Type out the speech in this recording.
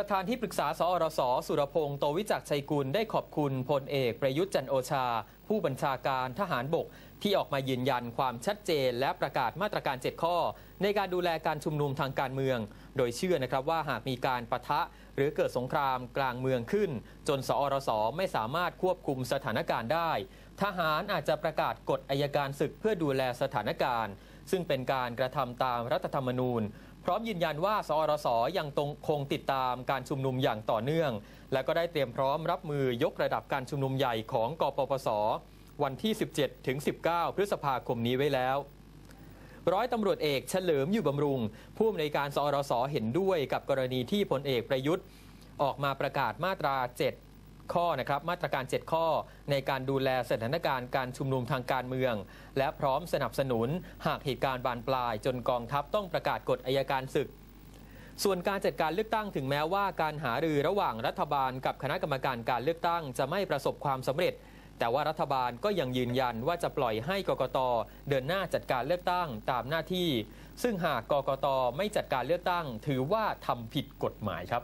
ประธานที่ปรึกษาสอรส สุรพงศ์โตวิจักชัยกุลได้ขอบคุณพลเอกประยุทธ์จันโอชา ผู้บัญชาการทหารบก ที่ออกมายืนยันความชัดเจน และประกาศมาตรการ 7 ข้อ ในการดูแลการชุมนุมทางการเมือง โดยเชื่อนะครับว่าหากมีการประทะหรือเกิดสงครามกลางเมืองขึ้น จนสอรส ไม่สามารถควบคุมสถานการณ์ได้ ทหารอาจจะประกาศกฎอายการศึกเพื่อดูแลสถานการณ์ซึ่งเป็นการกระทำตามรัฐธรรมนูญ พร้อมยืนยันว่าสอรสยังตรงคงติดตามการชุมนุมอย่างต่อเนื่อง และก็ได้เตรียมพร้อมรับมือยกระดับการชุมนุมใหญ่ของกปปส วันที่ 17ถึง19 พฤษภาคมนี้ไว้แล้วร้อยตำรวจเอกเฉลิมอยู่บำรุง ผู้อำนวยการสอรสเห็นด้วยกับกรณีที่พลเอกประยุทธ์ ออกมาประกาศมาตรา 7 ข้อนะครับมาตรการ 7 ข้อ ในการดูแลสถานการณ์การชุมนุมทางการเมือง และพร้อมสนับสนุนหากเหตุการณ์บานปลาย จนกองทัพต้องประกาศกฎอายการศึก ส่วนการจัดการเลือกตั้งถึงแม้ว่าการหารือระหว่างรัฐบาลกับคณะกรรมการการเลือกตั้งจะไม่ประสบความสำเร็จแต่ว่ารัฐบาลก็ยังยืนยันว่าจะปล่อยให้กกตเดินหน้าจัดการเลือกตั้งตามหน้าที่ ซึ่งหากกกตไม่จัดการเลือกตั้ง ถือว่าทำผิดกฎหมายครับ